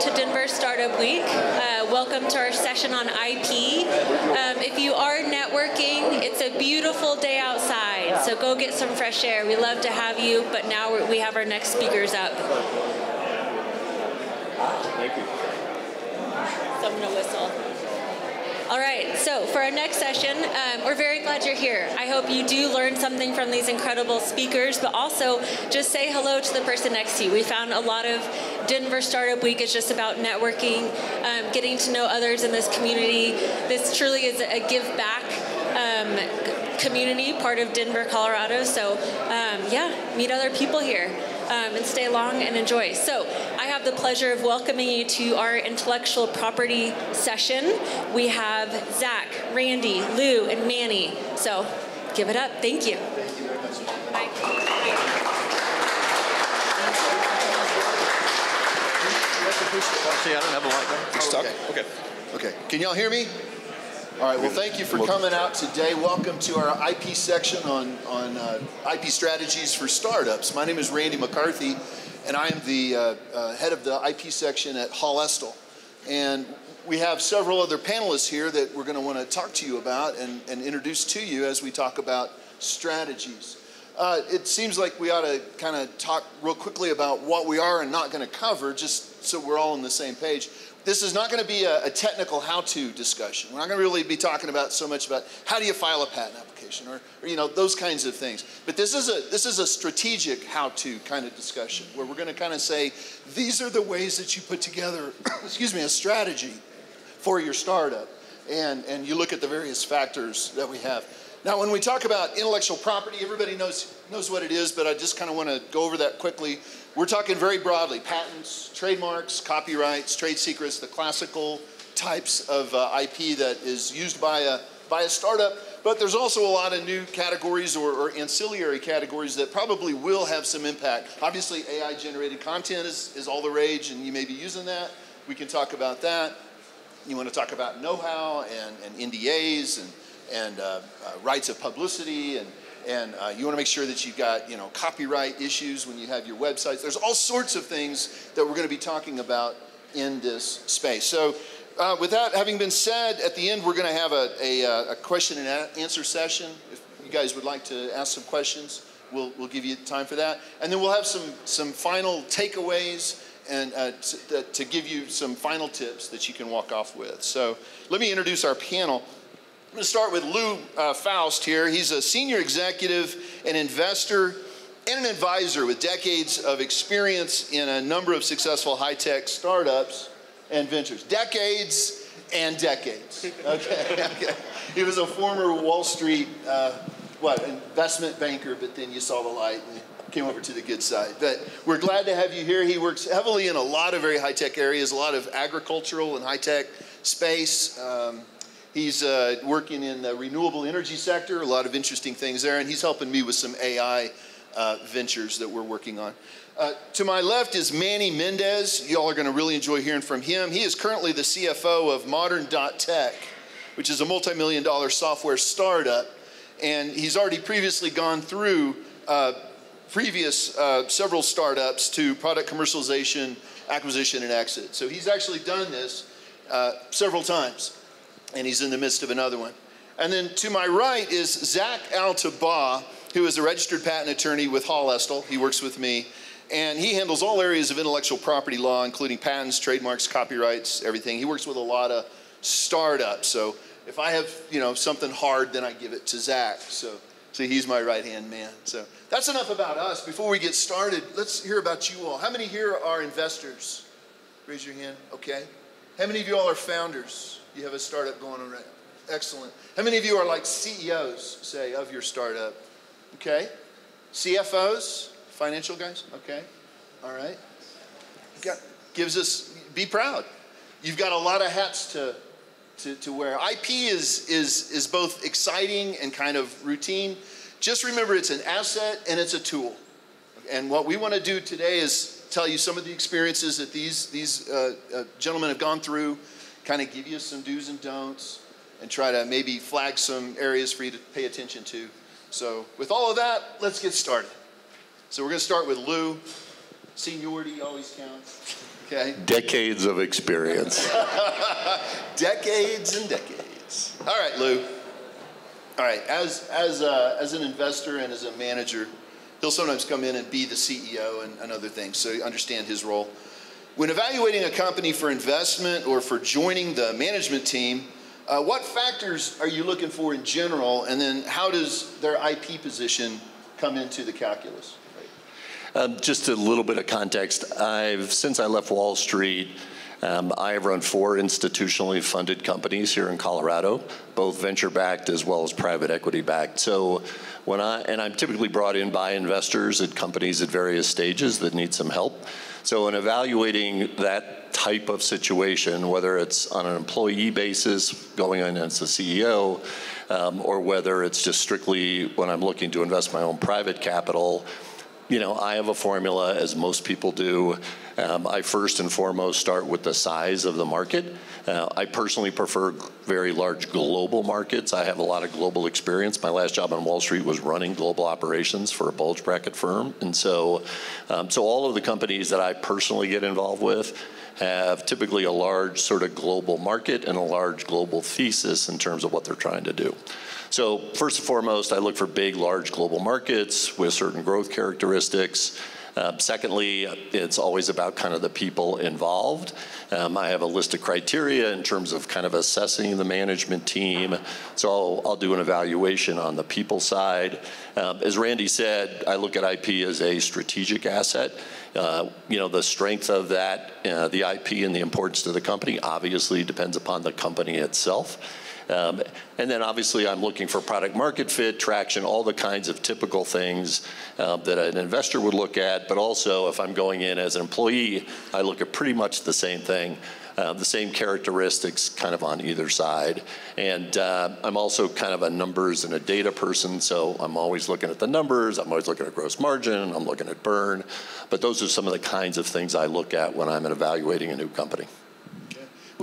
to Denver Startup Week. Uh, welcome to our session on IP. Um, if you are networking, it's a beautiful day outside, so go get some fresh air. We love to have you, but now we have our next speakers up. Thank you. Someone to whistle. All right, so for our next session, um, we're very glad you're here. I hope you do learn something from these incredible speakers, but also just say hello to the person next to you. We found a lot of Denver Startup Week is just about networking, um, getting to know others in this community. This truly is a give back um, community, part of Denver, Colorado. So, um, yeah, meet other people here um, and stay long and enjoy. So I have the pleasure of welcoming you to our intellectual property session. We have Zach, Randy, Lou, and Manny. So give it up. Thank you. Thank you very much. Bye. See, I don't have a light there. It's stuck? Okay. Okay. Can y'all hear me? All right. Well, thank you for coming out today. Welcome to our IP section on on uh, IP strategies for startups. My name is Randy McCarthy, and I am the uh, uh, head of the IP section at Hall Estill. And we have several other panelists here that we're going to want to talk to you about and, and introduce to you as we talk about strategies. Uh, it seems like we ought to kind of talk real quickly about what we are and not going to cover, just so we're all on the same page this is not going to be a, a technical how-to discussion. We're not going to really be talking about so much about how do you file a patent application or, or you know those kinds of things. But this is a this is a strategic how-to kind of discussion where we're going to kind of say these are the ways that you put together, excuse me, a strategy for your startup, and and you look at the various factors that we have. Now, when we talk about intellectual property, everybody knows knows what it is, but I just kind of want to go over that quickly. We're talking very broadly patents, trademarks, copyrights, trade secrets, the classical types of uh, IP that is used by a, by a startup. But there's also a lot of new categories or, or ancillary categories that probably will have some impact. Obviously, AI generated content is, is all the rage, and you may be using that. We can talk about that. You want to talk about know how and, and NDAs and, and uh, uh, rights of publicity and and uh, you want to make sure that you've got you know copyright issues when you have your websites. There's all sorts of things that we're going to be talking about in this space. So. Uh, with that having been said, at the end we're going to have a, a, uh, a, question and answer session. If you guys would like to ask some questions, we'll, we'll give you time for that. And then we'll have some, some final takeaways and uh, to, to give you some final tips that you can walk off with. So let me introduce our panel. I'm going to start with Lou uh, Faust here. He's a senior executive, an investor, and an advisor with decades of experience in a number of successful high tech startups and ventures. Decades and decades. Okay. okay. He was a former Wall Street, uh, what, investment banker, but then you saw the light and came over to the good side. But we're glad to have you here. He works heavily in a lot of very high tech areas, a lot of agricultural and high tech space. Um, He's uh, working in the renewable energy sector, a lot of interesting things there, and he's helping me with some AI uh, ventures that we're working on. Uh, to my left is Manny Mendez. Y'all are going to really enjoy hearing from him. He is currently the CFO of Modern.tech, which is a multi million dollar software startup. And he's already previously gone through uh, previous uh, several startups to product commercialization, acquisition, and exit. So he's actually done this uh, several times and he's in the midst of another one. And then to my right is Zach Altabah, who is a registered patent attorney with Hall Estill. He works with me. And he handles all areas of intellectual property law, including patents, trademarks, copyrights, everything. He works with a lot of startups. So if I have, you know, something hard, then I give it to Zach. So, so he's my right-hand man. So that's enough about us. Before we get started, let's hear about you all. How many here are investors? Raise your hand. Okay. How many of you all are founders? You have a startup going on right Excellent. How many of you are like CEOs, say, of your startup? Okay. CFOs, financial guys? Okay. All right. Got, gives us, be proud. You've got a lot of hats to, to, to wear. IP is, is, is both exciting and kind of routine. Just remember it's an asset and it's a tool. And what we want to do today is tell you some of the experiences that these, these uh, uh, gentlemen have gone through kind of give you some do's and don'ts and try to maybe flag some areas for you to pay attention to. So, with all of that, let's get started. So, we're going to start with Lou. Seniority always counts. Okay. Decades of experience. decades and decades. All right, Lou. All right, as as uh, as an investor and as a manager, he'll sometimes come in and be the CEO and, and other things. So you understand his role. When evaluating a company for investment or for joining the management team, uh, what factors are you looking for in general, and then how does their IP position come into the calculus? Um, just a little bit of context. I've since I left Wall Street. Um, I have run four institutionally funded companies here in Colorado, both venture backed as well as private equity backed. So when I and I'm typically brought in by investors at companies at various stages that need some help. So in evaluating that type of situation, whether it's on an employee basis, going in as the CEO, um, or whether it's just strictly when I'm looking to invest my own private capital, you know, I have a formula, as most people do. Um, I first and foremost start with the size of the market. Uh, I personally prefer very large global markets. I have a lot of global experience. My last job on Wall Street was running global operations for a bulge bracket firm, and so, um, so all of the companies that I personally get involved with have typically a large sort of global market and a large global thesis in terms of what they're trying to do. So first and foremost, I look for big, large global markets with certain growth characteristics. Uh, secondly, it's always about kind of the people involved. Um, I have a list of criteria in terms of kind of assessing the management team. So I'll, I'll do an evaluation on the people side. Um, as Randy said, I look at IP as a strategic asset. Uh, you know, the strength of that, uh, the IP and the importance to the company obviously depends upon the company itself. Um, and then obviously I'm looking for product market fit, traction, all the kinds of typical things uh, that an investor would look at. But also if I'm going in as an employee, I look at pretty much the same thing. Uh, the same characteristics kind of on either side. And uh, I'm also kind of a numbers and a data person, so I'm always looking at the numbers, I'm always looking at gross margin, I'm looking at burn. But those are some of the kinds of things I look at when I'm evaluating a new company.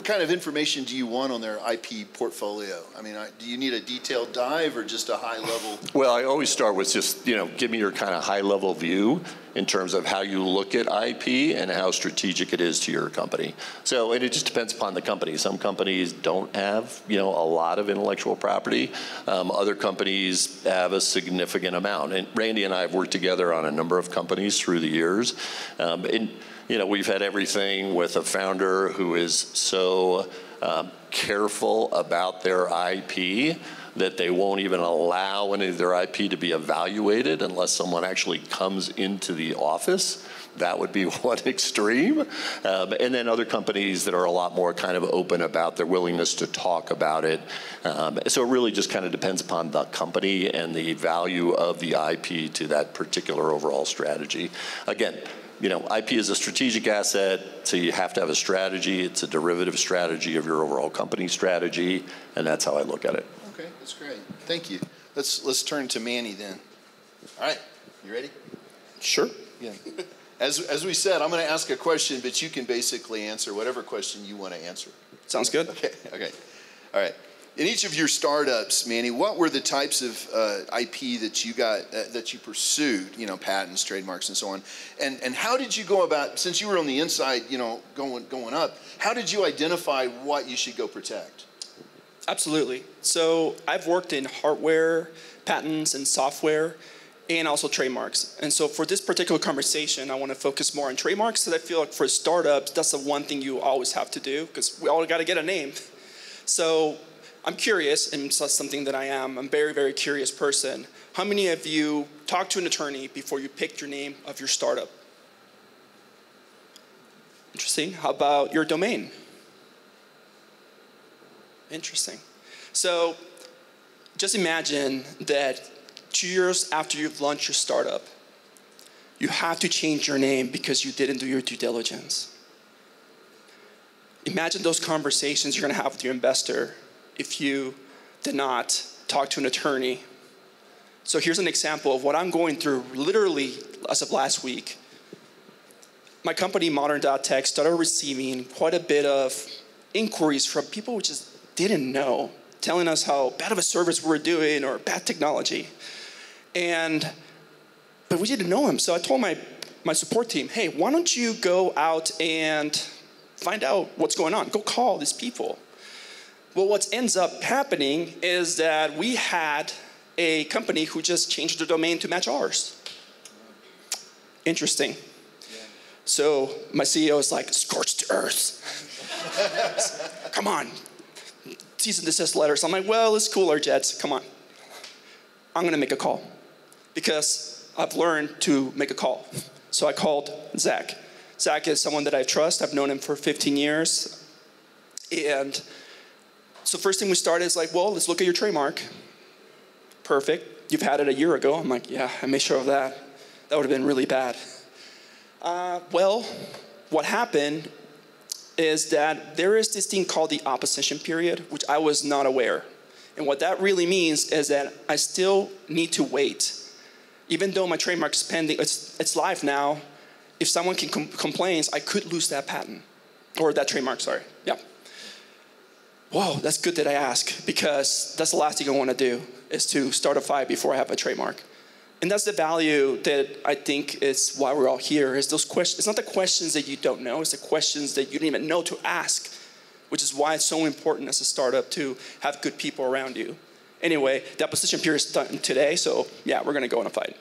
Kind of information do you want on their IP portfolio? I mean, do you need a detailed dive or just a high level? Well, I always start with just, you know, give me your kind of high level view in terms of how you look at IP and how strategic it is to your company. So, and it just depends upon the company. Some companies don't have, you know, a lot of intellectual property. Um, other companies have a significant amount. And Randy and I have worked together on a number of companies through the years. Um, and, you know, we've had everything with a founder who is so um, careful about their IP that they won't even allow any of their IP to be evaluated unless someone actually comes into the office. That would be one extreme. Um, and then other companies that are a lot more kind of open about their willingness to talk about it. Um, so it really just kind of depends upon the company and the value of the IP to that particular overall strategy. Again, you know, IP is a strategic asset, so you have to have a strategy. It's a derivative strategy of your overall company strategy, and that's how I look at it. Okay, that's great. Thank you. Let's let's turn to Manny then. All right, you ready? Sure. Yeah. As as we said, I'm going to ask a question, but you can basically answer whatever question you want to answer. Sounds good. Okay. Okay. All right in each of your startups, Manny, what were the types of uh, IP that you got uh, that you pursued? You know, patents, trademarks, and so on. And and how did you go about? Since you were on the inside, you know, going going up, how did you identify what you should go protect? Absolutely. So I've worked in hardware, patents, and software, and also trademarks. And so for this particular conversation, I want to focus more on trademarks because I feel like for startups, that's the one thing you always have to do because we all got to get a name. So I'm curious, and that's something that I am. I'm a very, very curious person. How many of you talked to an attorney before you picked your name of your startup? Interesting. How about your domain? Interesting. So just imagine that two years after you've launched your startup, you have to change your name because you didn't do your due diligence. Imagine those conversations you're going to have with your investor if you did not talk to an attorney. So here's an example of what I'm going through literally as of last week. My company, Modern.tech, started receiving quite a bit of inquiries from people who just didn't know, telling us how bad of a service we we're doing or bad technology. And but we didn't know him. So I told my my support team, hey, why don't you go out and find out what's going on? Go call these people. Well, what ends up happening is that we had a company who just changed the domain to match ours. Interesting. So my CEO is like, scorched earth. Come on, cease and desist letters. I'm like, well, it's cooler, Jets. Come on. I'm gonna make a call because I've learned to make a call. So I called Zach. Zach is someone that I trust. I've known him for 15 years. And so first thing we started is like, well, let's look at your trademark. Perfect. You've had it a year ago. I'm like, yeah, I made sure of that. That would have been really bad. Uh, well, what happened is that there is this thing called the opposition period, which I was not aware. And what that really means is that I still need to wait. Even though my trademark's pending, it's, it's live now, if someone can com- complains, I could lose that patent. Or that trademark, sorry. Whoa, that's good that I ask because that's the last thing I want to do is to start a fight before I have a trademark and that's the value that I think is why we're all here. Is those questions? It's not the questions that you don't know. It's the questions that you don't even know to ask, which is why it's so important as a startup to have good people around you. Anyway, the opposition period is done today, so yeah, we're gonna go in a fight.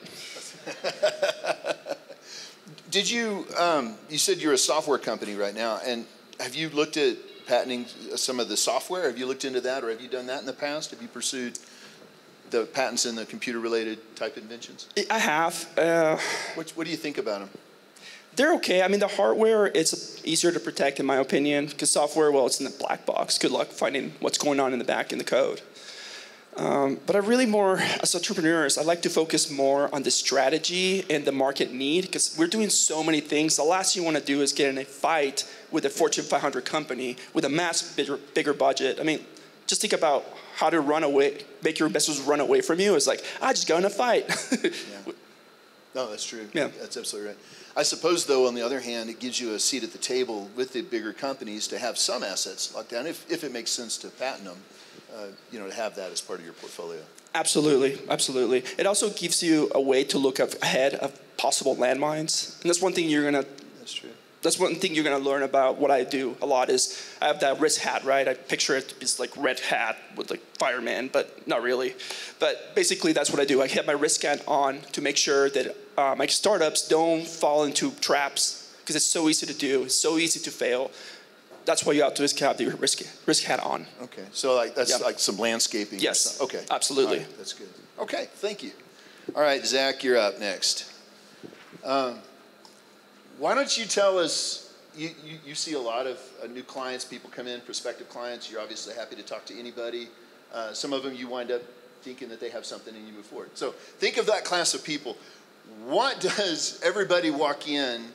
Did you? Um, you said you're a software company right now, and have you looked at patenting some of the software? Have you looked into that, or have you done that in the past? Have you pursued? the patents in the computer-related type inventions? I have. Uh, what, what do you think about them? They're okay. I mean, the hardware it's easier to protect, in my opinion, because software, well, it's in the black box. Good luck finding what's going on in the back in the code. Um, but I really more, as entrepreneurs, I like to focus more on the strategy and the market need because we're doing so many things. The last thing you want to do is get in a fight with a Fortune 500 company with a mass bigger, bigger budget. I mean, just think about how to run away, make your investors run away from you. It's like, I just got in a fight. yeah. No, that's true. Yeah. That's absolutely right. I suppose, though, on the other hand, it gives you a seat at the table with the bigger companies to have some assets locked down, if, if it makes sense to patent them, uh, you know, to have that as part of your portfolio. Absolutely, absolutely. It also gives you a way to look ahead of possible landmines, and that's one thing you're gonna. That's true that's one thing you're gonna learn about what I do a lot is I have that risk hat, right? I picture it as like red hat with like fireman, but not really. But basically, that's what I do. I have my risk hat on to make sure that uh, my startups don't fall into traps because it's so easy to do, it's so easy to fail. That's why you have to have the risk risk hat on. Okay, so like that's yep. like some landscaping. Yes. Okay. Absolutely. Right, that's good. Okay, thank you. All right, Zach, you're up next. Um, why don't you tell us? You, you, you see a lot of uh, new clients, people come in, prospective clients. You're obviously happy to talk to anybody. Uh, some of them you wind up thinking that they have something and you move forward. So think of that class of people. What does everybody walk in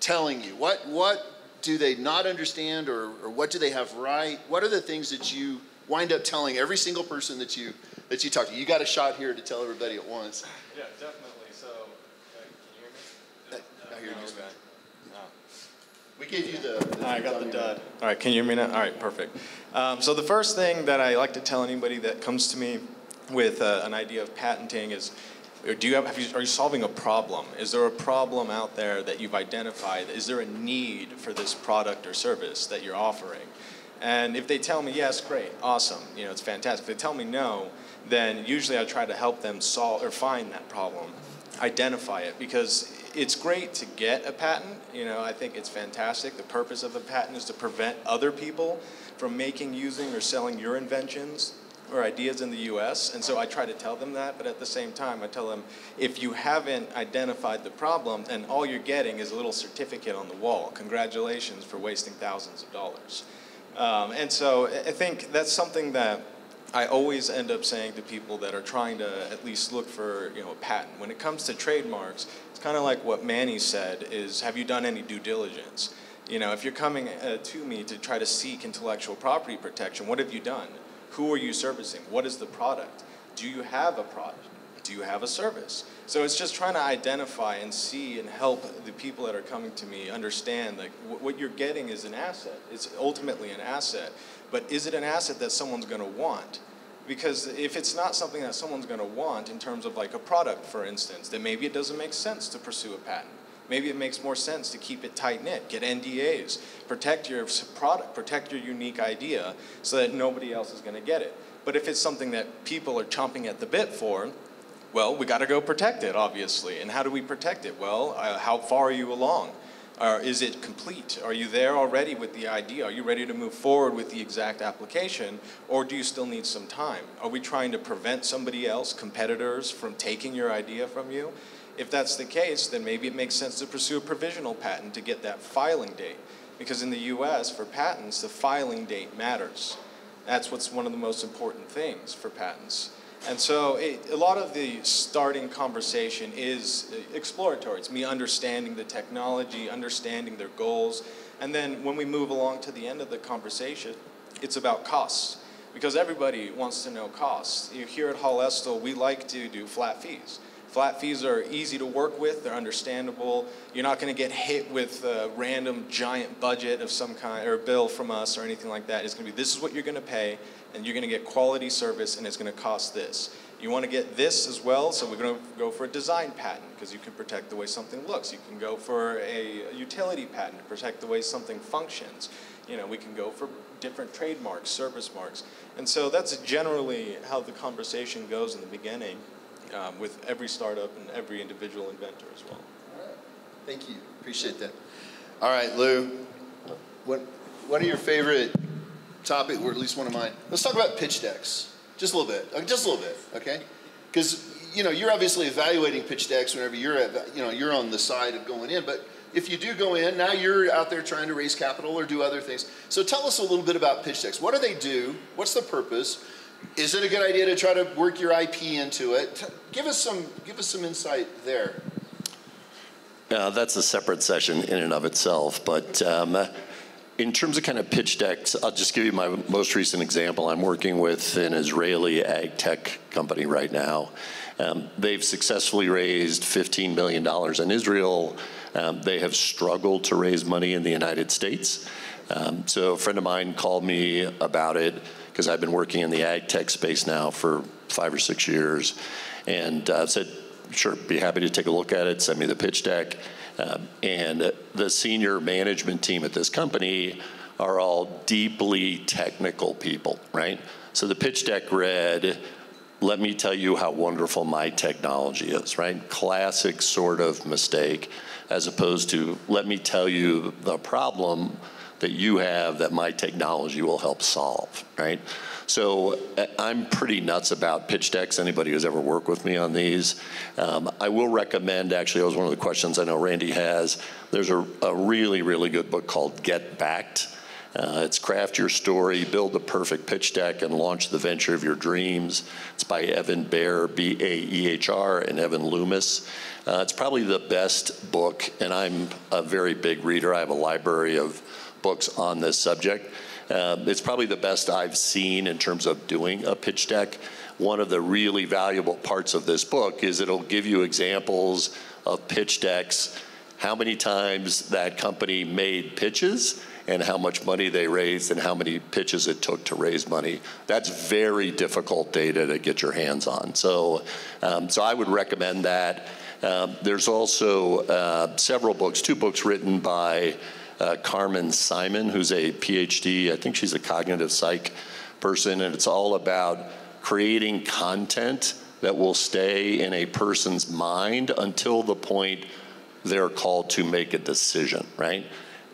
telling you? What, what do they not understand or, or what do they have right? What are the things that you wind up telling every single person that you, that you talk to? You got a shot here to tell everybody at once. Yeah, definitely. So, uh, can you hear me? Uh, I hear you. We gave you the. the I got the dud. All right, can you hear me now? All right, perfect. Um, so the first thing that I like to tell anybody that comes to me with uh, an idea of patenting is, do you have, have you, are you solving a problem? Is there a problem out there that you've identified? Is there a need for this product or service that you're offering? And if they tell me yes, great, awesome, you know, it's fantastic. If they tell me no, then usually I try to help them solve or find that problem, identify it, because it's great to get a patent. You know, I think it's fantastic. The purpose of a patent is to prevent other people from making, using, or selling your inventions or ideas in the US. And so I try to tell them that, but at the same time, I tell them if you haven't identified the problem, then all you're getting is a little certificate on the wall. Congratulations for wasting thousands of dollars. Um, and so I think that's something that I always end up saying to people that are trying to at least look for you know a patent. When it comes to trademarks, it's kind of like what Manny said: is have you done any due diligence? You know, if you're coming uh, to me to try to seek intellectual property protection, what have you done? Who are you servicing? What is the product? Do you have a product? Do you have a service? So it's just trying to identify and see and help the people that are coming to me understand like what you're getting is an asset. It's ultimately an asset but is it an asset that someone's going to want? Because if it's not something that someone's going to want in terms of like a product, for instance, then maybe it doesn't make sense to pursue a patent. Maybe it makes more sense to keep it tight knit, get NDAs, protect your product, protect your unique idea so that nobody else is going to get it. But if it's something that people are chomping at the bit for, well, we got to go protect it, obviously. And how do we protect it? Well, uh, how far are you along? Or is it complete? Are you there already with the idea? Are you ready to move forward with the exact application? Or do you still need some time? Are we trying to prevent somebody else, competitors, from taking your idea from you? If that's the case, then maybe it makes sense to pursue a provisional patent to get that filing date. Because in the US, for patents, the filing date matters. That's what's one of the most important things for patents. And so it, a lot of the starting conversation is exploratory. It's me understanding the technology, understanding their goals, and then when we move along to the end of the conversation, it's about costs. Because everybody wants to know costs. You here at Hall Estill, we like to do flat fees. Flat fees are easy to work with, they're understandable. You're not going to get hit with a random giant budget of some kind or bill from us or anything like that. It's going to be this is what you're going to pay, and you're going to get quality service, and it's going to cost this. You want to get this as well, so we're going to go for a design patent because you can protect the way something looks. You can go for a, utility patent to protect the way something functions. You know, we can go for different trademarks, service marks. And so that's generally how the conversation goes in the beginning um, with every startup and every individual inventor as well. Thank you. Appreciate that. All right, Lou. What what are your favorite topic, or at least one of mine? Let's talk about pitch decks. Just a little bit. Uh, just a little bit, okay? Because you know you're obviously evaluating pitch decks whenever you're at, you know you're on the side of going in, but if you do go in, now you're out there trying to raise capital or do other things. So tell us a little bit about pitch decks. What do they do? What's the purpose? Is it a good idea to try to work your IP into it? Give us some, give us some insight there. Uh, that's a separate session in and of itself, but um, in terms of kind of pitch decks, I'll just give you my most recent example. I'm working with an Israeli ag tech company right now. Um, they've successfully raised $15 million in Israel. Um, they have struggled to raise money in the United States. Um, so a friend of mine called me about it because I've been working in the ag tech space now for five or six years, and uh, said, sure, be happy to take a look at it, send me the pitch deck. Um, and the senior management team at this company are all deeply technical people, right? So the pitch deck read, let me tell you how wonderful my technology is, right? Classic sort of mistake, as opposed to let me tell you the problem that you have that my technology will help solve, right? So uh, I'm pretty nuts about pitch decks. Anybody who's ever worked with me on these, um, I will recommend. Actually, that was one of the questions I know Randy has. There's a, a really, really good book called Get Backed. Uh, it's craft your story, build the perfect pitch deck, and launch the venture of your dreams. It's by Evan Baehr, B A E H R, and Evan Loomis. Uh, it's probably the best book, and I'm a very big reader. I have a library of books on this subject. Uh, it's probably the best I've seen in terms of doing a pitch deck. One of the really valuable parts of this book is it'll give you examples of pitch decks, how many times that company made pitches, and how much money they raised and how many pitches it took to raise money. That's very difficult data to get your hands on. So, um, so I would recommend that. Um, there's also uh, several books, two books written by uh, Carmen Simon, who's a PhD. I think she's a cognitive psych person, and it's all about creating content that will stay in a person's mind until the point they're called to make a decision, right?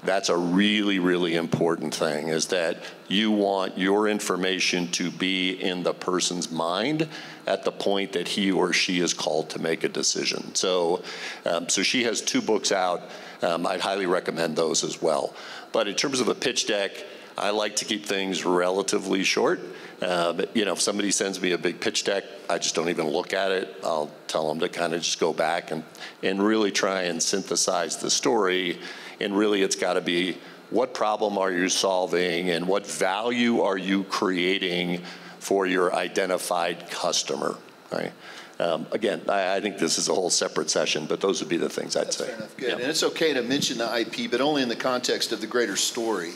That's a really, really important thing is that you want your information to be in the person's mind at the point that he or she is called to make a decision. So, um, so she has two books out um, I'd highly recommend those as well. But in terms of a pitch deck, I like to keep things relatively short. But, you know, if somebody sends me a big pitch deck, I just don't even look at it. I'll tell them to kind of just go back and, and really try and synthesize the story. And really, it's got to be what problem are you solving and what value are you creating for your identified customer, right? Um, again, I, I, think this is a whole separate session, but those would be the things I'd That's say. Good. Yeah. And it's okay to mention the IP, but only in the context of the greater story.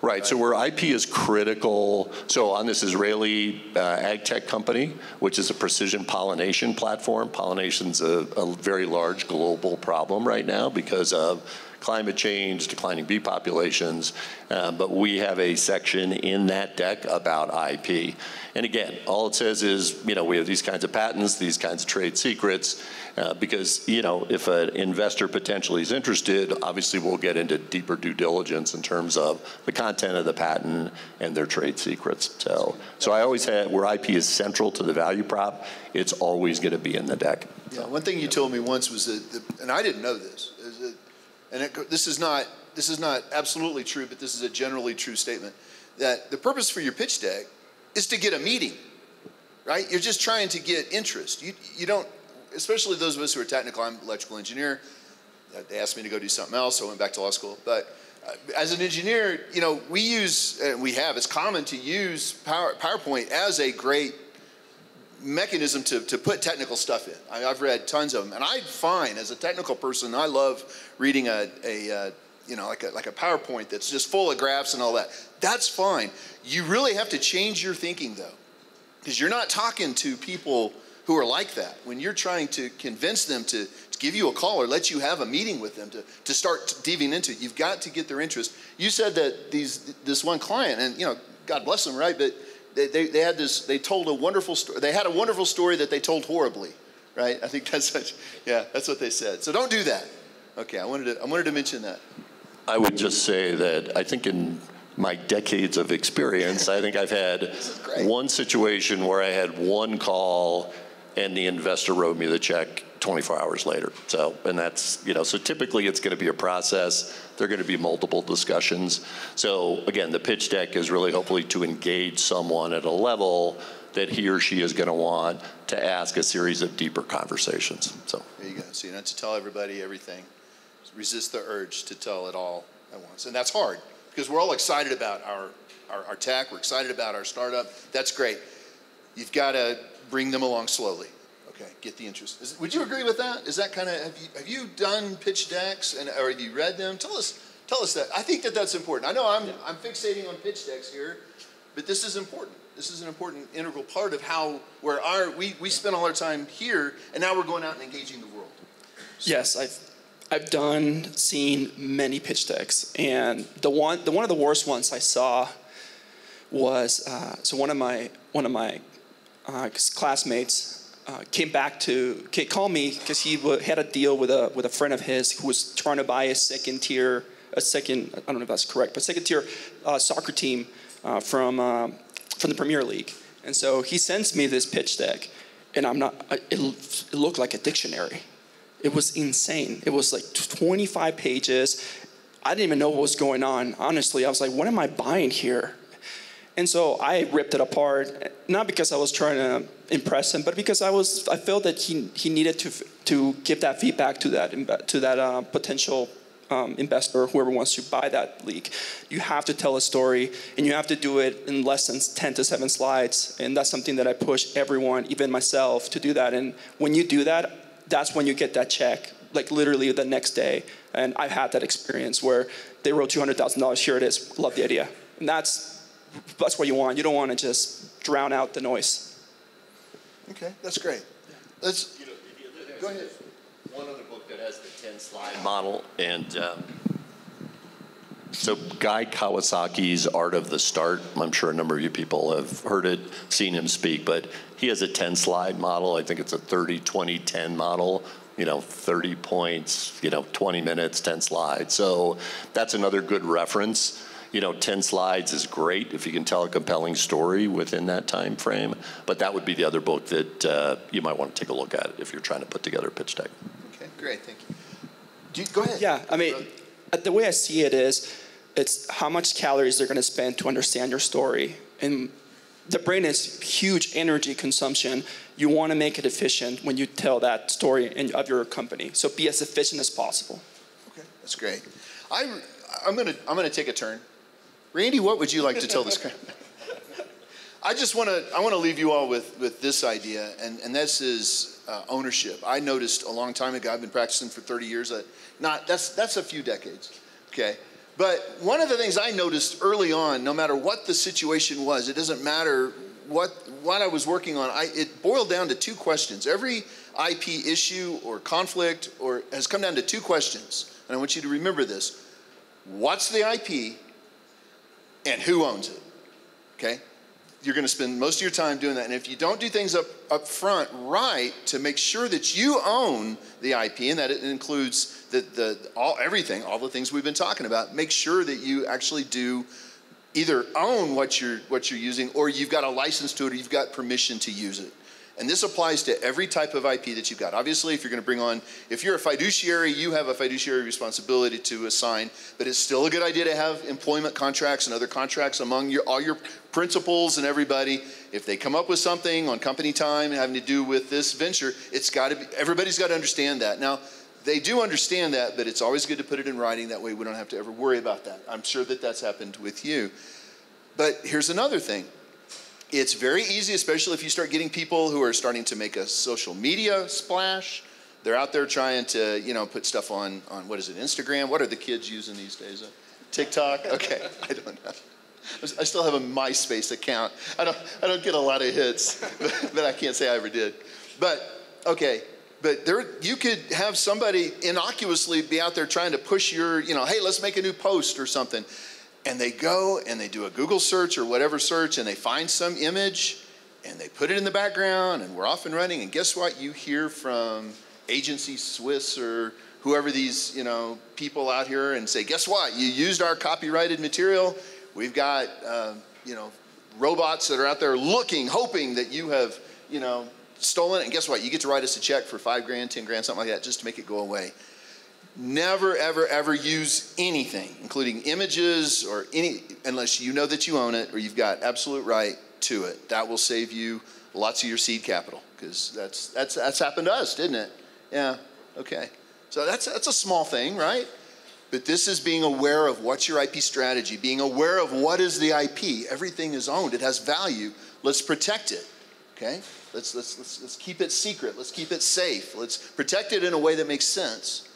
Right, so where IP is critical, so on this Israeli uh, ag tech company, which is a precision pollination platform, pollination's a, a very large global problem right now because of climate change, declining bee populations, uh, but we have a section in that deck about IP. And again, all it says is, you know, we have these kinds of patents, these kinds of trade secrets, uh, because, you know, if an investor potentially is interested, obviously we'll get into deeper due diligence in terms of the content of the patent and their trade secrets. So, so I always had, where IP is central to the value prop, it's always going to be in the deck. Yeah, one thing you told me once was that, and I didn't know this, and it, this is not this is not absolutely true, but this is a generally true statement, that the purpose for your pitch deck is to get a meeting, right? You're just trying to get interest. You, you don't, especially those of us who are technical, I'm electrical engineer. They asked me to go do something else, so I went back to law school. But uh, as an engineer, you know, we use, and we have, it's common to use Power, PowerPoint as a great mechanism to, to put technical stuff in. I, have read tons of them. And I find, as a technical person, I love reading a, a, a you know, like a, like a PowerPoint that's just full of graphs and all that. That's fine. You really have to change your thinking though, because you're not talking to people who are like that. When you're trying to convince them to, to give you a call or let you have a meeting with them to, to start diving into it, you've got to get their interest. You said that these this one client, and you know, God bless them, right? But they, they, they had this, they told a wonderful story. They had a wonderful story that they told horribly, right? I think that's what, yeah, that's what they said. So don't do that. Okay, I wanted to, I wanted to mention that. I would just say that I think in my decades of experience, I think I've had one situation where I had one call and the investor wrote me the check 24 hours later. So, and that's, you know, so typically it's going to be a process. There are going to be multiple discussions. So, again, the pitch deck is really hopefully to engage someone at a level that he or she is going to want to ask a series of deeper conversations. So, there you go. So, you don't have to tell everybody everything resist the urge to tell it all at once. And that's hard because we're all excited about our, our, our tech, we're excited about our startup. That's great. You've got to bring them along slowly. Okay, get the interest. Is, would you agree with that? Is that kind of have you have you done pitch decks and or have you read them? Tell us tell us that. I think that that's important. I know I'm I'm fixating on pitch decks here, but this is important. This is an important integral part of how where our we we spend all our time here, and now we're going out and engaging the world. So, yes, I've. I've done, seen many pitch decks, and the one, the one of the worst ones I saw was uh, so one of my one of my uh, classmates uh, came back to call me because he had a deal with a with a friend of his who was trying to buy a second tier, a second I don't know if that's correct, but second tier uh, soccer team from from the Premier League, and so he sends me this pitch deck, and I'm not. It, it looked like a dictionary it was insane. It was like 25 pages. I didn't even know what was going on. Honestly, I was like, what am I buying here? And so I ripped it apart, not because I was trying to impress him, but because I was I felt that he he needed to to give that feedback to that to that uh, potential um, investor, whoever wants to buy that leak, You have to tell a story, and you have to do it in less than 10 to 7 slides. And that's something that I push everyone, even myself, to do that. And when you do that, that's when you get that check, like literally the next day. And I've had that experience where they wrote $200,000, here it is, love the idea. And that's, that's what you want. You don't want to just drown out the noise. Okay, that's great. Let's, you know, go ahead. One other book that has the 10 slide model and um, so Guy Kawasaki's Art of the Start, I'm sure a number of you people have heard it, seen him speak, but he has a 10 slide model. I think it's a 30, 20, 10 model, you know, 30 points, you know, 20 minutes, 10 slides. So that's another good reference. You know, 10 slides is great if you can tell a compelling story within that time frame, but that would be the other book that uh, you might want to take a look at if you're trying to put together a pitch deck. Okay, great, thank you. you go ahead. Yeah, I mean, the way I see it is, it's how much calories they're going to spend to understand your story. And the brain is huge energy consumption. You want to make it efficient when you tell that story in, of your company. So be as efficient as possible. Okay, that's great. I, I'm going to I'm going to take a turn. Randy, what would you like to tell this crowd? I just want to I want to leave you all with with this idea, and and this is uh, ownership. I noticed a long time ago. I've been practicing for 30 years. That not that's that's a few decades, okay. But one of the things I noticed early on, no matter what the situation was, it doesn't matter what what I was working on, I, it boiled down to two questions. Every IP issue or conflict or has come down to two questions, and I want you to remember this: What's the IP, and who owns it? Okay, you're going to spend most of your time doing that, and if you don't do things up up front right to make sure that you own the IP, and that it includes the the all everything, all the things we've been talking about, make sure that you actually do either own what you're what you're using or you've got a license to it or you've got permission to use it. And this applies to every type of IP that you've got. Obviously, if you're going to bring on, if you're a fiduciary, you have a fiduciary responsibility to assign, but it's still a good idea to have employment contracts and other contracts among your, all your principals and everybody. If they come up with something on company time and having to do with this venture, it's got to be, everybody's got to understand that. Now, they do understand that, but it's always good to put it in writing. That way we don't have to ever worry about that. I'm sure that that's happened with you. But here's another thing it's very easy, especially if you start getting people who are starting to make a social media splash. They're out there trying to, you know, put stuff on, on what is it, Instagram? What are the kids using these days? Uh, TikTok? Okay, I don't know. I still have a MySpace account. I don't, I don't get a lot of hits, but I can't say I ever did. But, okay, but there, you could have somebody innocuously be out there trying to push your, you know, hey, let's make a new post or something. And they go and they do a Google search or whatever search and they find some image and they put it in the background and we're off and running. And guess what? You hear from Agency Swiss or whoever these, you know, people out here and say, guess what? You used our copyrighted material. We've got, uh, you know, robots that are out there looking, hoping that you have, you know, stolen it, and guess what? You get to write us a check for five grand, ten grand, something like that, just to make it go away. Never, ever, ever use anything, including images or any, unless you know that you own it or you've got absolute right to it. That will save you lots of your seed capital because that's that's that's happened to us, didn't it? Yeah. Okay. So that's that's a small thing, right? But this is being aware of what's your IP strategy, being aware of what is the IP. Everything is owned. It has value. Let's protect it. Okay? Let's, let's, let's, let's keep it secret. Let's keep it safe. Let's protect it in a way that makes sense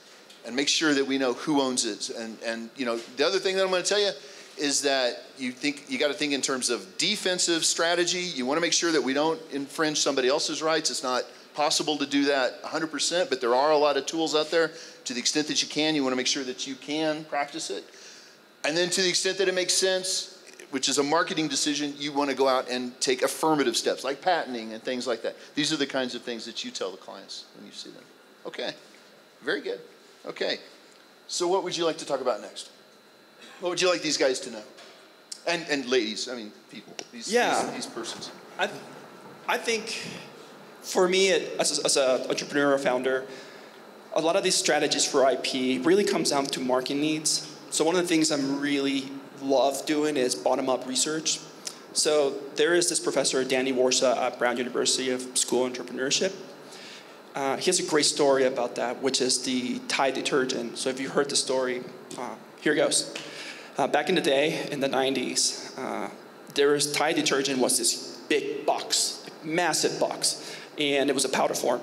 and make sure that we know who owns it. And, and you know, the other thing that I'm going to tell you is that you think you got to think in terms of defensive strategy. You want to make sure that we don't infringe somebody else's rights. It's not possible to do that 100%, but there are a lot of tools out there. To the extent that you can, you want to make sure that you can practice it. And then to the extent that it makes sense, which is a marketing decision, you want to go out and take affirmative steps like patenting and things like that. These are the kinds of things that you tell the clients when you see them. Okay, very good. Okay, so what would you like to talk about next? What would you like these guys to know? And, and ladies, I mean, people, these, yeah. these, these persons. I, I think for me, it, as, a, as an entrepreneur or founder, a lot of these strategies for IP really comes down to market needs. So one of the things I'm really love doing is bottom up research. So there is this professor, Danny Warshay at Brown University of School of Entrepreneurship. Uh, he has a great story about that, which is the Tide detergent. So if you heard the story, uh, here goes. Uh, back in the day, in the 90s, uh, there was Tide detergent was this big box, massive box, and it was a powder form.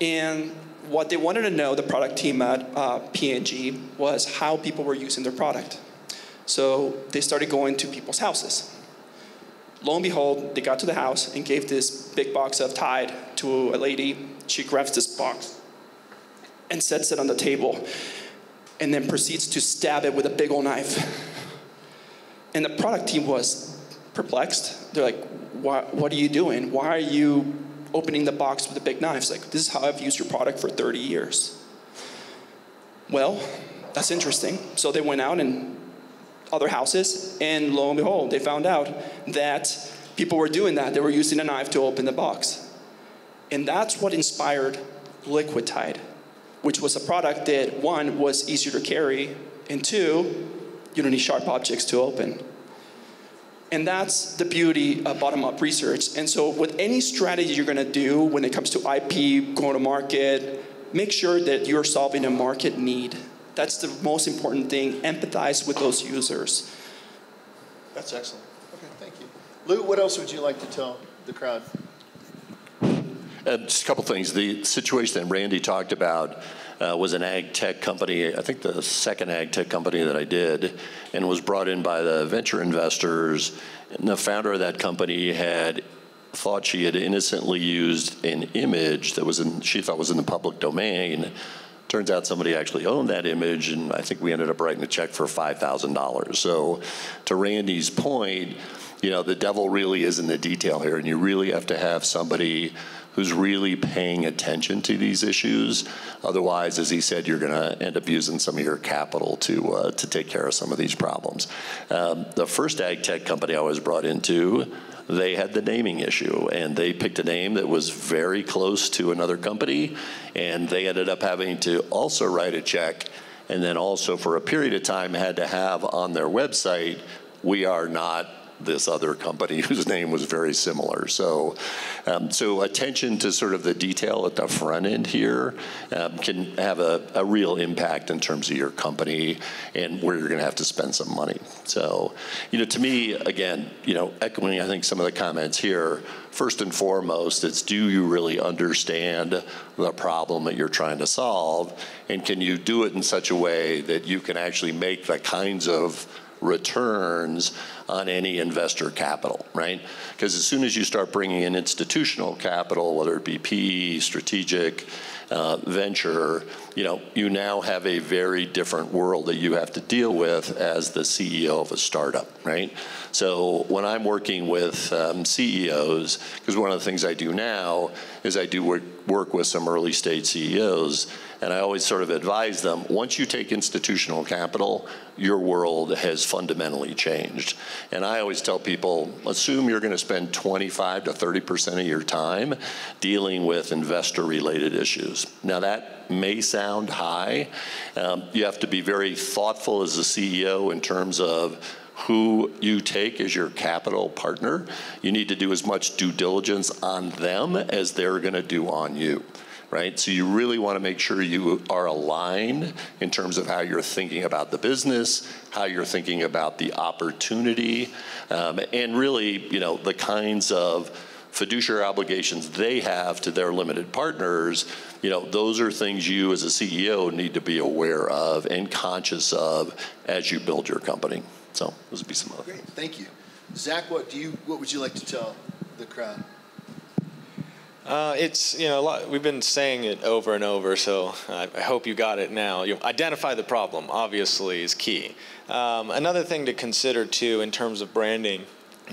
And what they wanted to know, the product team at uh, P&G, was how people were using their product. So they started going to people's houses. Lo and behold, they got to the house and gave this big box of Tide to a lady. She grabs this box and sets it on the table and then proceeds to stab it with a big old knife. And the product team was perplexed. They're like, what are you doing? Why are you opening the box with a big knife? It's like, this is how I've used your product for 30 years. Well, that's interesting. So they went out and other houses, and lo and behold, they found out that people were doing that. They were using a knife to open the box. And that's what inspired Liquid Tide, which was a product that, one, was easier to carry, and two, you don't need sharp objects to open. And that's the beauty of bottom up research. And so, with any strategy you're going to do when it comes to IP, going to market, make sure that you're solving a market need. That's the most important thing. Empathize with those users. That's excellent. Okay, thank you. Lou, what else would you like to tell the crowd? Uh, just a couple things. The situation that Randy talked about uh, was an ag tech company, I think the second ag tech company that I did, and was brought in by the venture investors. And the founder of that company had thought she had innocently used an image that was in, she thought was in the public domain. Turns out somebody actually owned that image, and I think we ended up writing a check for $5,000. So, to Randy's point, you know, the devil really is in the detail here, and you really have to have somebody who's really paying attention to these issues. Otherwise, as he said, you're going to end up using some of your capital to uh, to take care of some of these problems. Um, the first ag tech company I was brought into, they had the naming issue, and they picked a name that was very close to another company, and they ended up having to also write a check, and then also for a period of time had to have on their website, we are not this other company whose name was very similar. So, um, so attention to sort of the detail at the front end here um, can have a, a, real impact in terms of your company and where you're going to have to spend some money. So, you know, to me, again, you know, echoing I think some of the comments here. First and foremost, it's do you really understand the problem that you're trying to solve, and can you do it in such a way that you can actually make the kinds of returns on any investor capital, right? Because as soon as you start bringing in institutional capital, whether it be PE, strategic, uh, venture, you know, you now have a very different world that you have to deal with as the CEO of a startup, right? So when I'm working with um, CEOs, because one of the things I do now is I do work, work with some early stage CEOs, and I always sort of advise them once you take institutional capital, your world has fundamentally changed. And I always tell people assume you're going to spend 25 to 30% of your time dealing with investor related issues. Now, that may sound high. Um, you have to be very thoughtful as a CEO in terms of who you take as your capital partner. You need to do as much due diligence on them as they're going to do on you right? So you really want to make sure you are aligned in terms of how you're thinking about the business, how you're thinking about the opportunity, um, and really, you know, the kinds of fiduciary obligations they have to their limited partners, you know, those are things you as a CEO need to be aware of and conscious of as you build your company. So those would be some other. Great, thank you. Zach, what do you what would you like to tell the crowd? Uh, it's you know lot, we've been saying it over and over, so I, I hope you got it now. You identify the problem. Obviously, is key. Um, another thing to consider too in terms of branding.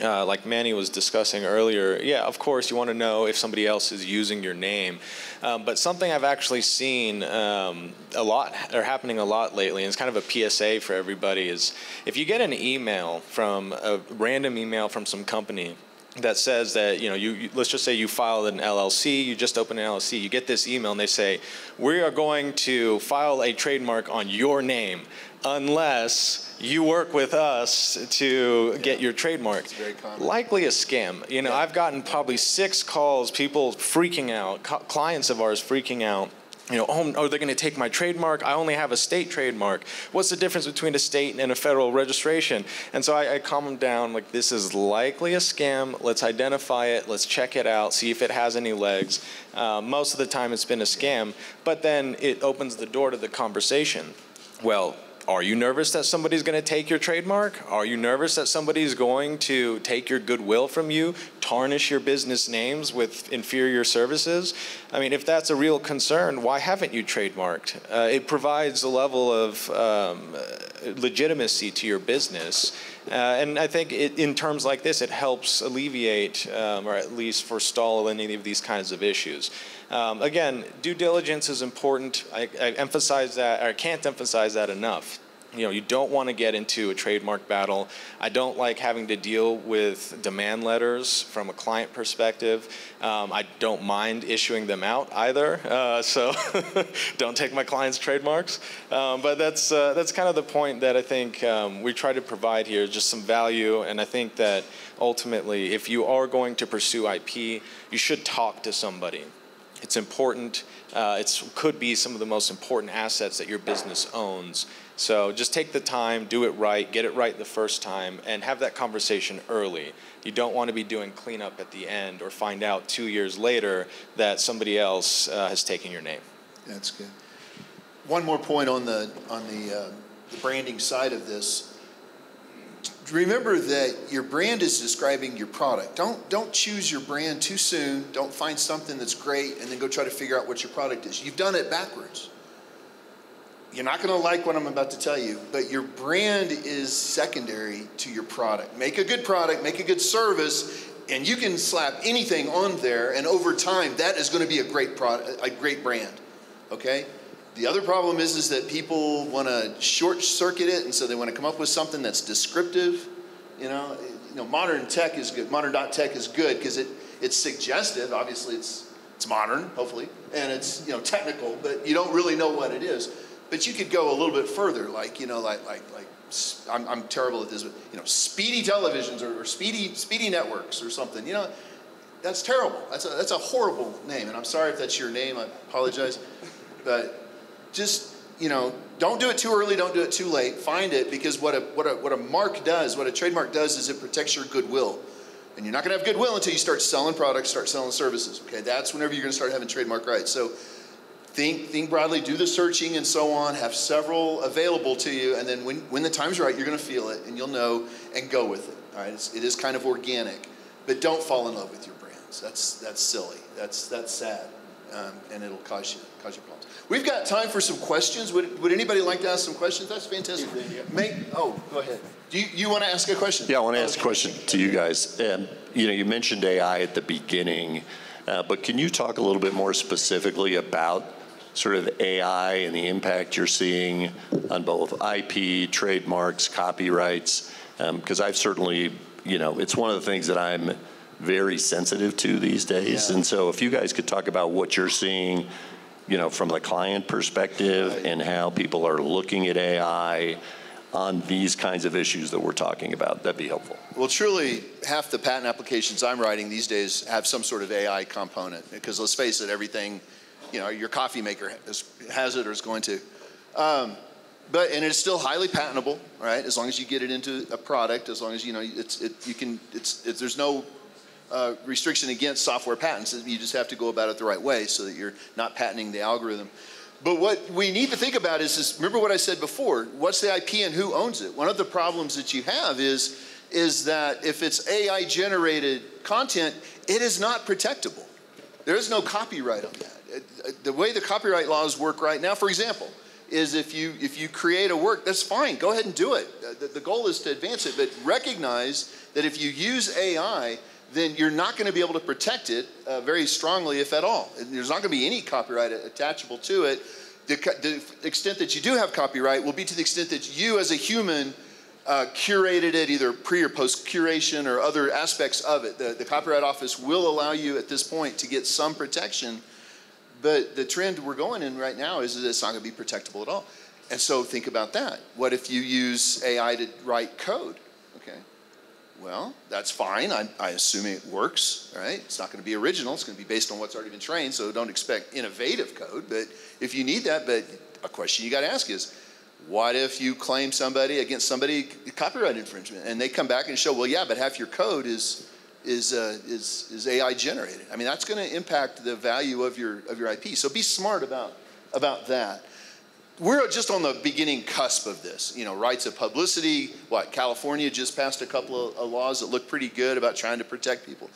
Uh, like Manny was discussing earlier, yeah, of course, you want to know if somebody else is using your name. Um, but something I've actually seen um, a lot, or happening a lot lately, and it's kind of a PSA for everybody, is if you get an email from a random email from some company that says that you know you, you, let's just say you filed an LLC, you just opened an LLC, you get this email and they say we are going to file a trademark on your name unless you work with us to get your trademark. Likely a scam. You know, yeah. I've gotten probably six calls, people freaking out, clients of ours freaking out you know, oh, oh they're going to take my trademark. I only have a state trademark. What's the difference between a state and a federal registration? And so I, I calm them down, like, this is likely a scam. Let's identify it. Let's check it out, see if it has any legs. Uh, most of the time it's been a scam, but then it opens the door to the conversation. Well, are you nervous that somebody's going to take your trademark? Are you nervous that somebody's going to take your goodwill from you, tarnish your business names with inferior services? I mean, if that's a real concern, why haven't you trademarked? Uh, it provides a level of um, legitimacy to your business. Uh, and I think it, in terms like this, it helps alleviate um, or at least forestall any of these kinds of issues. Um, again, due diligence is important. I, I emphasize that, I can't emphasize that enough you know, you don't want to get into a trademark battle. I don't like having to deal with demand letters from a client perspective. Um, I don't mind issuing them out either. Uh, so don't take my clients' trademarks. Um, but that's uh, that's kind of the point that I think um, we try to provide here, just some value. And I think that ultimately, if you are going to pursue IP, you should talk to somebody. It's important. Uh, it could be some of the most important assets that your business owns. So just take the time, do it right, get it right the first time, and have that conversation early. You don't want to be doing cleanup at the end or find out two years later that somebody else uh, has taken your name. That's good. One more point on the on the, uh, the branding side of this. Remember that your brand is describing your product. Don't don't choose your brand too soon. Don't find something that's great and then go try to figure out what your product is. You've done it backwards. You're not going to like what I'm about to tell you, but your brand is secondary to your product. Make a good product, make a good service, and you can slap anything on there, and over time, that is going to be a great product, a great brand. Okay. The other problem is is that people want to short circuit it, and so they want to come up with something that's descriptive. You know, you know, modern tech is good. Modern dot tech is good because it it's suggestive. Obviously, it's it's modern, hopefully, and it's you know technical, but you don't really know what it is. But you could go a little bit further, like you know, like like like I'm, I'm terrible at this, but you know, speedy televisions or, or speedy speedy networks or something. You know, that's terrible. That's a that's a horrible name, and I'm sorry if that's your name. I apologize, but just you know, don't do it too early. Don't do it too late. Find it because what a what a what a mark does, what a trademark does, is it protects your goodwill. And you're not going to have goodwill until you start selling products, start selling services. Okay, that's whenever you're going to start having trademark rights. So think, think broadly, do the searching and so on, have several available to you, and then when, when the time's right, you're going to feel it and you'll know and go with it. All right, it's, it is kind of organic, but don't fall in love with your brands. That's, that's silly. That's, that's sad, um, and it'll cause you, cause you problems. We've got time for some questions. Would, would anybody like to ask some questions? That's fantastic. Make, oh, go ahead. Do you, you want to ask a question? Yeah, I want to ask a question to you guys. Um, you know, you mentioned AI at the beginning, uh, but can you talk a little bit more specifically about sort of AI and the impact you're seeing on both IP, trademarks, copyrights? Because um, I've certainly, you know, it's one of the things that I'm very sensitive to these days. Yeah. And so if you guys could talk about what you're seeing, you know, from the client perspective right. and how people are looking at AI on these kinds of issues that we're talking about, that'd be helpful. Well, truly, half the patent applications I'm writing these days have some sort of AI component because let's face it, everything you know, your coffee maker has, it or is going to. Um, but and it's still highly patentable, right? As long as you get it into a product, as long as you know it's it, you can it's, it's there's no restriction against software patents. You just have to go about it the right way so that you're not patenting the algorithm. But what we need to think about is, is remember what I said before. What's the IP and who owns it? One of the problems that you have is is that if it's AI generated content, it is not protectable. There is no copyright on that the way the copyright laws work right now, for example, is if you if you create a work, that's fine. Go ahead and do it. The, the goal is to advance it, but recognize that if you use AI, then you're not going to be able to protect it uh, very strongly, if at all. There's not going to be any copyright attachable to it. The, the, extent that you do have copyright will be to the extent that you, as a human, uh, curated it, either pre or post curation or other aspects of it. The, the Copyright Office will allow you at this point to get some protection but the trend we're going in right now is that it's not going to be protectable at all. And so think about that. What if you use AI to write code? Well, that's fine. I, I assume it works, right? It's not going to be original. It's going to be based on what's already been trained. So don't expect innovative code. But if you need that, but a question you got to ask is, what if you claim somebody against somebody copyright infringement and they come back and show, well, yeah, but half your code is is, uh, is, is AI generated. I mean, that's going to impact the value of your, of your IP. So be smart about, about that. We're just on the beginning cusp of this. You know, rights of publicity. What, California just passed a couple of, laws that look pretty good about trying to protect people.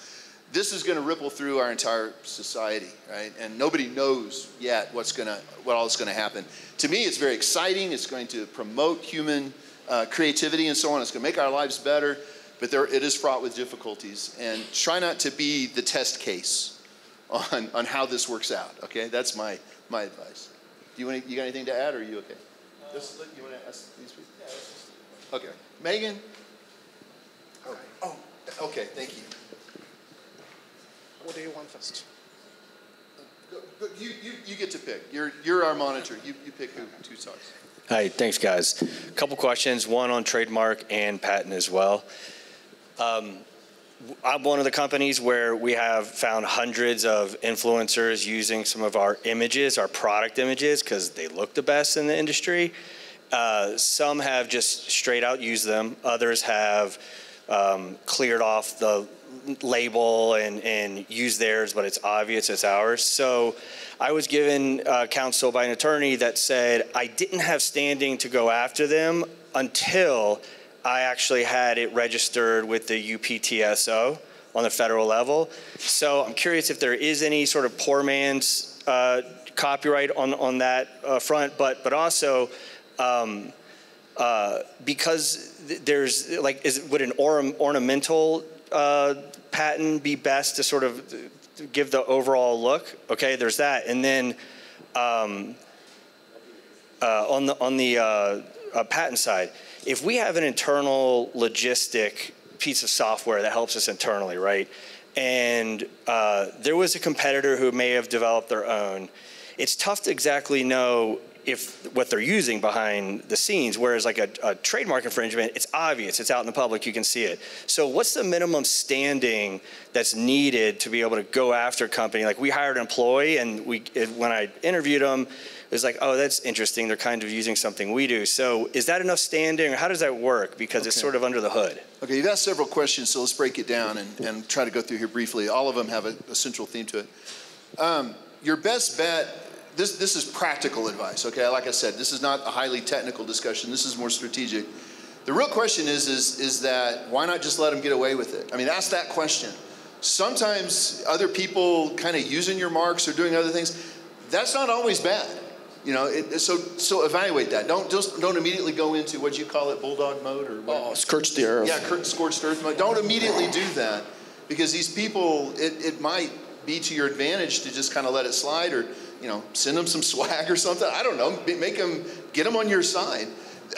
This is going to ripple through our entire society, right? And nobody knows yet what's going to, what all is going to happen. To me, it's very exciting. It's going to promote human uh, creativity and so on. It's going to make our lives better but there, it is fraught with difficulties. And try not to be the test case on, on how this works out. Okay, that's my, my advice. Do you, want you got anything to add, or are you okay? Uh, Just, you want to ask these people? Yeah, okay, Megan. Okay. Oh, okay. Thank you. What do you want first? You, you, you get to pick. You're, you're our monitor. You, you pick who, who talks. Hi, thanks, guys. A couple questions, one on trademark and patent as well. Um, I'm one of the companies where we have found hundreds of influencers using some of our images, our product images, because they look the best in the industry. Uh, some have just straight out used them. Others have um, cleared off the label and, and used theirs, but it's obvious it's ours. So I was given uh, counsel by an attorney that said I didn't have standing to go after them until I actually had it registered with the UPTSO on the federal level. So I'm curious if there is any sort of poor man's uh, copyright on, on that uh, front, but, but also um, uh, because there's like, is, would an or, ornamental uh, patent be best to sort of give the overall look? Okay, there's that. And then um, uh, on the, on the uh, patent side, if we have an internal logistic piece of software that helps us internally, right? And uh, there was a competitor who may have developed their own. It's tough to exactly know if what they're using behind the scenes. Whereas like a, a, trademark infringement, it's obvious, it's out in the public, you can see it. So what's the minimum standing that's needed to be able to go after a company? Like we hired an employee, and we when I interviewed him, it was like, oh, that's interesting. They're kind of using something we do. So is that enough standing, or how does that work? Because okay. it's sort of under the hood. Okay, you've asked several questions, so let's break it down and, and try to go through here briefly. All of them have a, a central theme to it. Um, your best bet this, this is practical advice, okay? Like I said, this is not a highly technical discussion. This is more strategic. The real question is, is, is that why not just let them get away with it? I mean, ask that question. Sometimes other people kind of using your marks or doing other things, that's not always bad. You know, it, so so evaluate that. Don't just don't immediately go into what you call it bulldog mode or what? Oh, scorched earth. Yeah, scorched earth mode. Don't immediately do that because these people, it, it might be to your advantage to just kind of let it slide or you know, send them some swag or something. I don't know. Make them, get them on your side.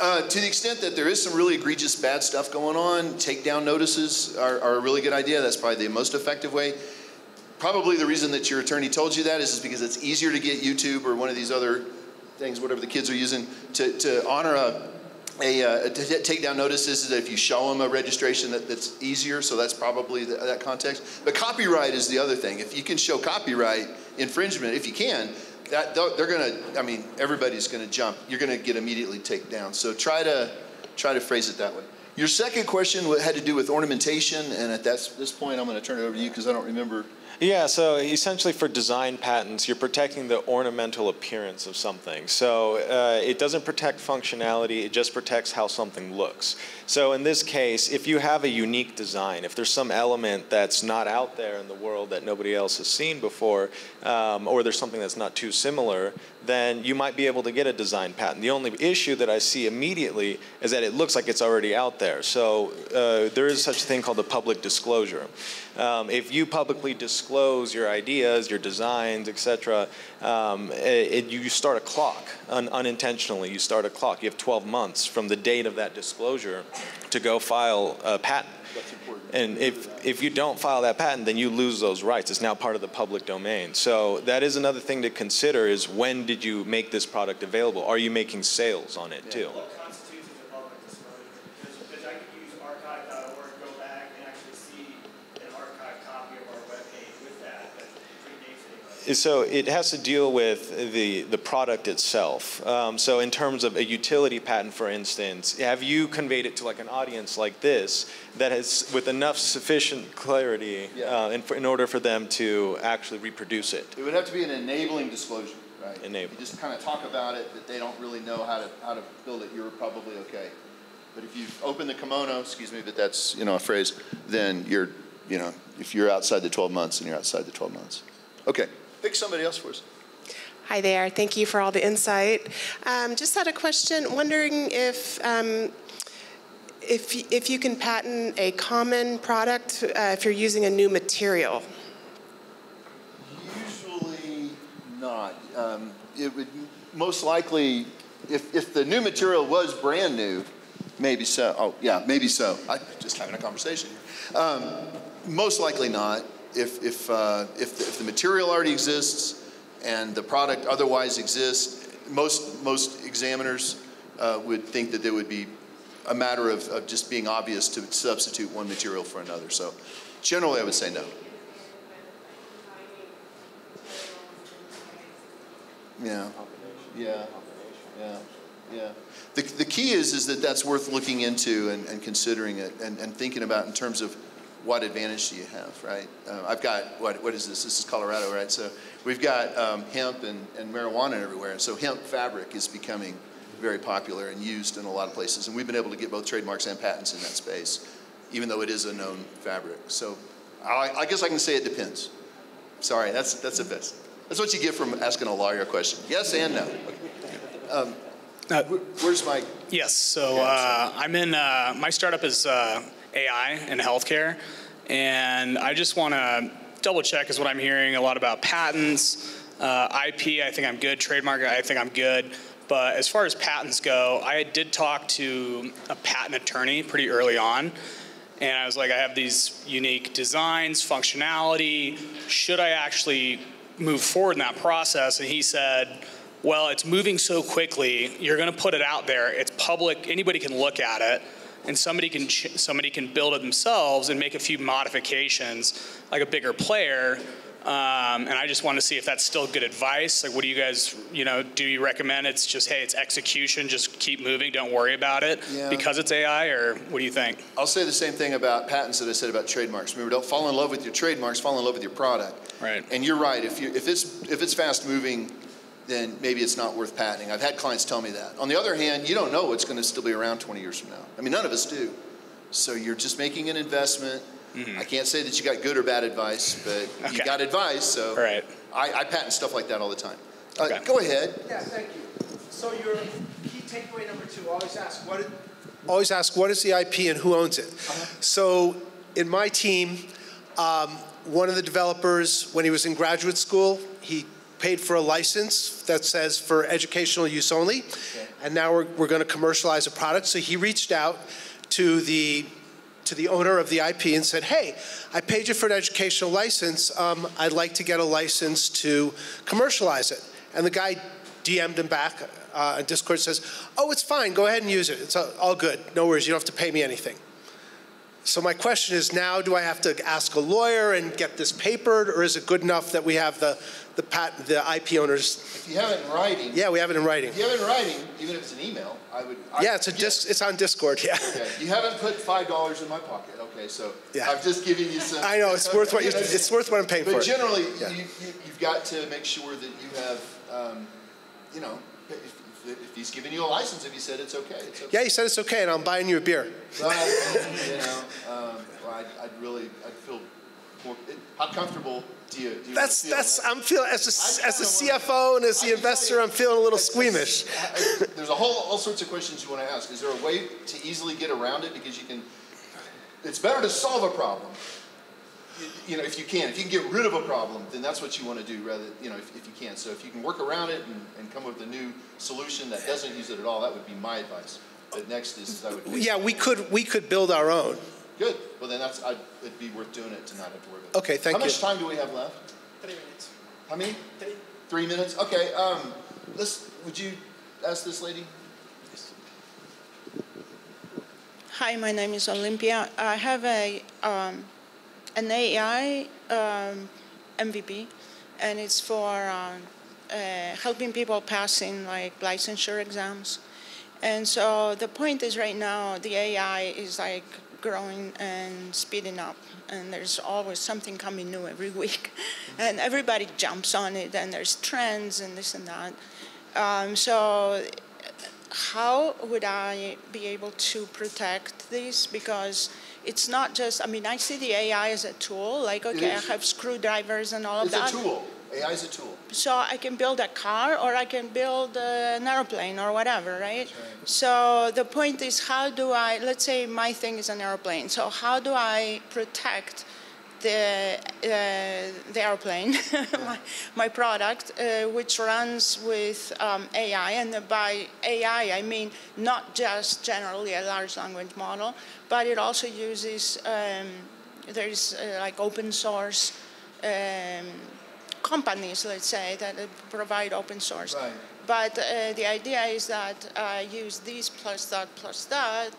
Uh, to the extent that there is some really egregious bad stuff going on, takedown notices are, are, a really good idea. That's probably the most effective way. Probably the reason that your attorney told you that is, is because it's easier to get YouTube or one of these other things, whatever the kids are using, to, to honor a, a, uh, a takedown notices is that if you show them a registration that, that's easier, so that's probably the, that context. But copyright is the other thing. If you can show copyright, infringement, if you can, that they're going to. I mean, everybody's going to jump. You're going to get immediately taken down. So try to try to phrase it that way. Your second question had to do with ornamentation, and at that, this point, I'm going to turn it over to you because I don't remember yeah, so essentially for design patents, you're protecting the ornamental appearance of something. So uh, it doesn't protect functionality, it just protects how something looks. So in this case, if you have a unique design, if there's some element that's not out there in the world that nobody else has seen before, um, or there's something that's not too similar, then you might be able to get a design patent. The only issue that I see immediately is that it looks like it's already out there. So uh, there is such a thing called a public disclosure. Um, if you publicly disclose your ideas, your designs, etc., um, it, you start a clock un unintentionally. You start a clock. You have 12 months from the date of that disclosure to go file a patent. And if, if you don't file that patent, then you lose those rights. It's now part of the public domain. So that is another thing to consider is when did you make this product available? Are you making sales on it too? So it has to deal with the, the product itself. Um, so in terms of a utility patent, for instance, have you conveyed it to like an audience like this that has with enough sufficient clarity yeah. uh, in, in order for them to actually reproduce it? It would have to be an enabling disclosure, right? Enable. You just kind of talk about it, but they don't really know how to how to build it. You're probably okay. But if you open the kimono, excuse me, but that's you know a phrase, then you're you know if you're outside the 12 months, and you're outside the 12 months. Okay. Pick somebody else for us. Hi there. Thank you for all the insight. Um, just had a question. Wondering if um, if if you can patent a common product uh, if you're using a new material. Usually not. Um, it would most likely, if if the new material was brand new, maybe so. Oh yeah, maybe so. I'm just having a conversation. Um, most likely not if, if, uh, if, the, if the material already exists and the product otherwise exists, most, most examiners uh, would think that there would be a matter of, of just being obvious to substitute one material for another. So generally, I would say no. Yeah. Yeah. Yeah. Yeah. The, the key is is that that's worth looking into and, and considering it and, and thinking about in terms of what advantage do you have, right? Uh, I've got, what, what is this? This is Colorado, right? So we've got um, hemp and, and marijuana everywhere. And so hemp fabric is becoming very popular and used in a lot of places. And we've been able to get both trademarks and patents in that space, even though it is a known fabric. So I, I guess I can say it depends. Sorry, that's, that's the best. That's what you get from asking a lawyer a question. Yes and no. Um, Uh, where's Mike? Yes. So uh, I'm in. Uh, my startup is uh, AI in healthcare, and I just want to double check is what I'm hearing a lot about patents, uh, IP. I think I'm good. Trademark. I think I'm good. But as far as patents go, I did talk to a patent attorney pretty early on. And I was like, I have these unique designs, functionality. Should I actually move forward in that process? And he said, well, it's moving so quickly. You're going to put it out there. It's public. Anybody can look at it, and somebody can ch- somebody can build it themselves and make a few modifications, like a bigger player. Um, and I just want to see if that's still good advice. Like, what do you guys, you know, do you recommend? It's just, hey, it's execution. Just keep moving. Don't worry about it Yeah. because it's AI, or what do you think? I'll say the same thing about patents that I said about trademarks. Remember, don't fall in love with your trademarks, fall in love with your product. Right. And you're right. If you if it's if it's fast moving, then maybe it's not worth patenting. I've had clients tell me that. On the other hand, you don't know what's going to still be around 20 years from now. I mean, none of us do. So you're just making an investment. I can't say that you got good or bad advice, but you Mm-hmm. Got advice. So Right. I, I patent stuff like that all the time. Uh, Okay. Go ahead. Yeah, thank you. So your key takeaway number two, always ask what, it- always ask what is the IP and who owns it. So in my team, um, one of the developers, when he was in graduate school, he paid for a license that says for educational use only. And now we're, we're going to commercialize a product. So he reached out to the to the owner of the IP and said, "Hey, I paid you for an educational license. Um, I'd like to get a license to commercialize it." And the guy DM'd him back uh, Discord says, "Oh, it's fine. Go ahead and use it. It's all good. No worries. You don't have to pay me anything." So my question is now: Do I have to ask a lawyer and get this papered, or is it good enough that we have the the patent, the IP owners? If you have it in writing, Yeah, we have it in writing. if you have it in writing, even if it's an email, I would. I- Yeah, it's a dis- it's on Discord. Yeah. Okay, you haven't put five dollars in my pocket. Okay, so Yeah. I've just given you some. I know it's worth what you, it's worth what I'm paying for. But generally, Yeah. you, you, you've got to make sure that you have, um, you know, if, he's giving you a license, if he said it's okay, it's okay. Yeah, he said it's okay, and I'm buying you a beer. But, you know, um, well, I'd, I'd really, I'd feel more. It, how comfortable do you? Do you That's feel? that's I'm feeling as a, I as a CFO and as the investor, you, I'm feeling a little squeamish. it's- I- There's a whole all sorts of questions you want to ask. Is there a way to easily get around it because you can? It's better to solve a problem. You- You know, if you can, if you can get rid of a problem, then that's what you want to do. Rather, you know, if, if you can. So if you can work around it and, and come up with a new solution that doesn't use it at all, that would be my advice. But next is I would. Yeah, we could we could build our own. Good. Well, then that's I'd, it'd be worth doing it to not have to worry about. it. Okay, thank you. How much time do we have left? Three minutes. How many? Three minutes. Okay. Um, let's. Would you ask this lady? Hi, my name is Olympia. I have a um, an AI um, MVP, and it's for um, uh, helping people passing like licensure exams. And so the point is, right now the AI is like growing and speeding up, and there's always something coming new every week, and everybody jumps on it, and there's trends and this and that. Um, so how would I be able to protect this? Because it's not just, I mean, I see the AI as a tool, like, okay, I have screwdrivers and all of It's a that. tool. AI is a tool. So I can build a car or I can build uh, an airplane or whatever, right? So the point is, how do I, let's say my thing is an airplane, so how do I protect the, uh, the airplane, my, my product, uh, which runs with um, AI. And by AI, I mean not just generally a large language model, but it also uses, um, there's uh, like open source um, companies, let's say, that uh, provide open source. Right. But uh, the idea is that I use this plus that plus that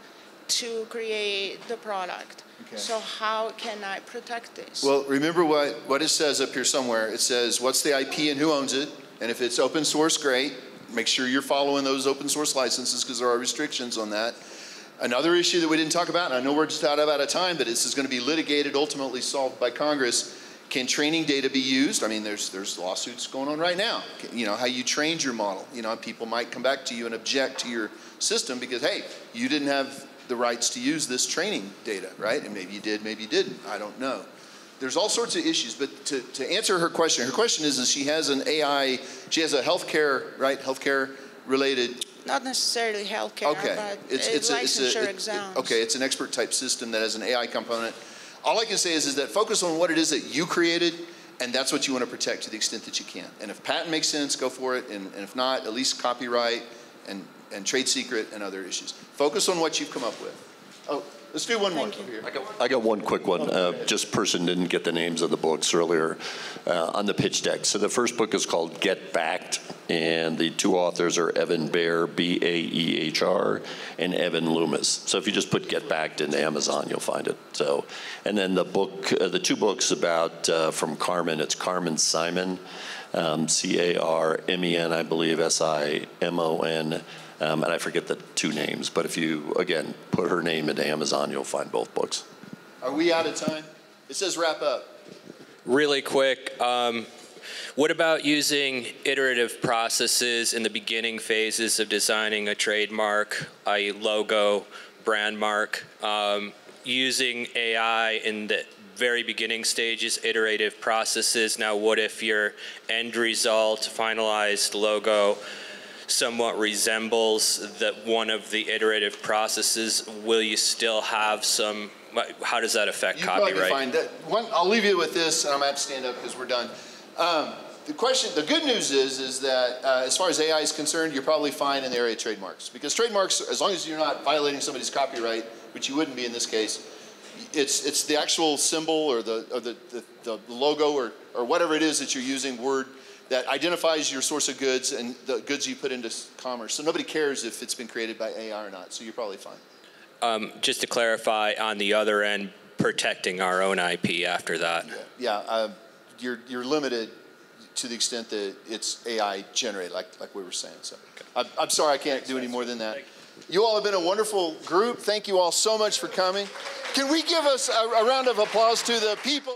to create the product. Okay. So how can I protect this? Well, remember what, what it says up here somewhere. It says, what's the IP and who owns it? And if it's open source, great. make sure you're following those open source licenses because there are restrictions on that. Another issue that we didn't talk about, and I know we're just out of, out of time, but this is going to be litigated, ultimately solved by Congress. Can training data be used? I mean, there's there's lawsuits going on right now. You know how you trained your model. You know, people might come back to you and object to your system because hey, you didn't have the rights to use this training data, right? And maybe you did, maybe you didn't. I don't know. There's all sorts of issues, but to, to answer her question, her question is, is she has an AI, she has a healthcare, right? Healthcare related not necessarily healthcare, okay. but it's, it's, licensure a, it, exams. okay, it's an expert type system that has an AI component. All I can say is, is that focus on what it is that you created, and that's what you want to protect to the extent that you can. And if patent makes sense, go for it. And, and if not, at least copyright and, and trade secret and other issues. Focus on what you've come up with. Oh, let's do one more over here. I got, I got one quick one. Uh, just person didn't get the names of the books earlier uh, on the pitch deck. So the first book is called Get Backed, and the two authors are Evan Baehr, B-A-E-H-R, and Evan Loomis. So if you just put Get Backed into Amazon, you'll find it. So, and then the book, uh, the two books about uh, from Carmen. It's Carmen Simon, um, C-A-R-M-E-N, I believe, S-I-M-O-N. Um, and I forget the two names, but if you, again, put her name into Amazon, you'll find both books. Are we out of time? It says wrap up. Really quick, um, what about using iterative processes in the beginning phases of designing a trademark, a logo, brand mark, um, using AI in the very beginning stages, iterative processes. Now, what if your end result, finalized logo, somewhat resembles that one of the iterative processes, will you still have some? How does that affect you copyright? Find that. One, I'll leave you with this, and I'm going to to stand up because we're done. Um, the question, the good news is, is that uh, as far as AI is concerned, you're probably fine in the area of trademarks because trademarks, as long as you're not violating somebody's copyright, which you wouldn't be in this case, it's it's the actual symbol or the or the, the, the logo or or whatever it is that you're using word that identifies your source of goods and the goods you put into commerce. So nobody cares if it's been created by AI or not. So you're probably fine. Um, just to clarify, on the other end, protecting our own IP after that. Yeah, yeah uh, you're you're limited to the extent that it's AI generated, like like we were saying. So I'm, I'm sorry I can't do any more than that. You all have been a wonderful group. Thank you all so much for coming. Can we give us a, a round of applause to the people?